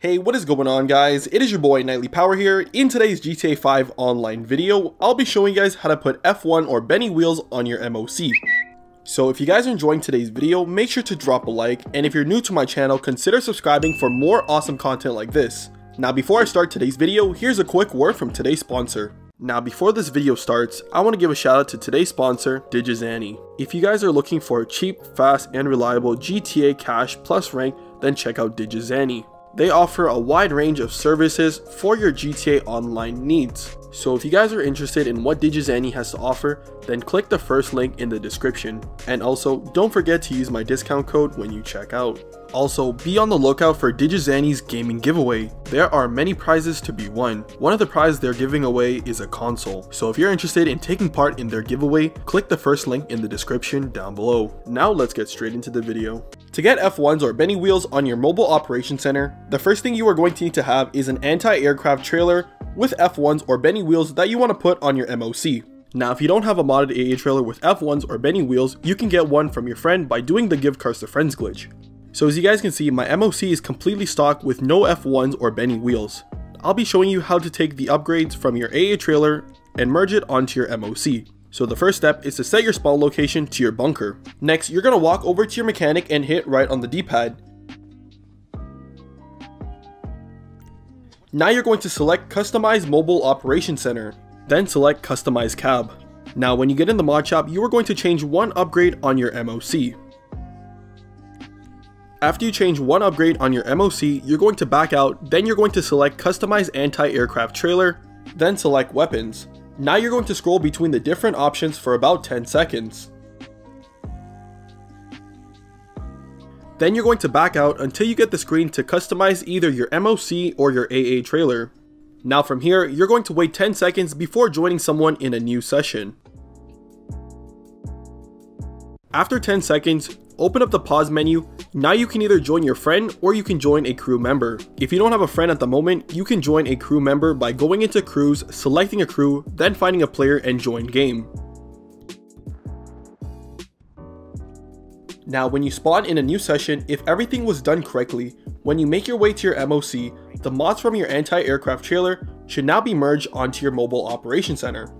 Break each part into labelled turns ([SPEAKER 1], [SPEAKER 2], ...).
[SPEAKER 1] Hey, what is going on guys? It is your boy Nightly Power here. In today's GTA 5 online video, I'll be showing you guys how to put F1 or Benny wheels on your MOC. So if you guys are enjoying today's video, make sure to drop a like, and if you're new to my channel, consider subscribing for more awesome content like this. Now before I start today's video, here's a quick word from today's sponsor. Now before this video starts, I want to give a shout out to today's sponsor, Digizani. If you guys are looking for a cheap, fast, and reliable GTA cash plus rank, then check out Digizani. They offer a wide range of services for your GTA Online needs. So if you guys are interested in what Digizani has to offer, then click the first link in the description. And also, don't forget to use my discount code when you check out. Also, be on the lookout for Digizani's gaming giveaway. There are many prizes to be won. One of the prizes they're giving away is a console. So if you're interested in taking part in their giveaway, click the first link in the description down below. Now let's get straight into the video. To get F1s or Benny wheels on your mobile operation center, the first thing you are going to need to have is an anti-aircraft trailer with F1s or Benny wheels that you want to put on your MOC. Now if you don't have a modded AA trailer with F1s or Benny wheels, you can get one from your friend by doing the give cars to friends glitch. So as you guys can see, my MOC is completely stock with no F1s or Benny wheels. I'll be showing you how to take the upgrades from your AA trailer and merge it onto your MOC. So the first step is to set your spawn location to your bunker. Next, you're going to walk over to your mechanic and hit right on the D-pad. Now you're going to select Customize Mobile Operation Center, then select Customize Cab. Now when you get in the mod shop, you are going to change one upgrade on your MOC. After you change one upgrade on your MOC, you're going to back out, then you're going to select Customize Anti-Aircraft Trailer, then select Weapons. Now you're going to scroll between the different options for about 10 seconds. Then you're going to back out until you get the screen to customize either your MOC or your AA trailer. Now from here, you're going to wait 10 seconds before joining someone in a new session. After 10 seconds, open up the pause menu. Now you can either join your friend or you can join a crew member. If you don't have a friend at the moment, you can join a crew member by going into crews, selecting a crew, then finding a player and join game. Now when you spawn in a new session, if everything was done correctly, when you make your way to your MOC, the mods from your anti-aircraft trailer should now be merged onto your mobile operation center.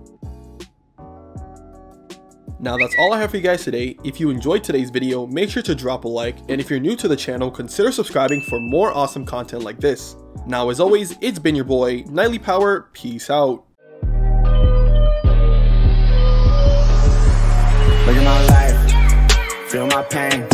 [SPEAKER 1] Now that's all I have for you guys today. If you enjoyed today's video, make sure to drop a like, and if you're new to the channel, consider subscribing for more awesome content like this. Now as always, it's been your boy, Nightly Power, peace out.
[SPEAKER 2] Look at my life, feel my pain.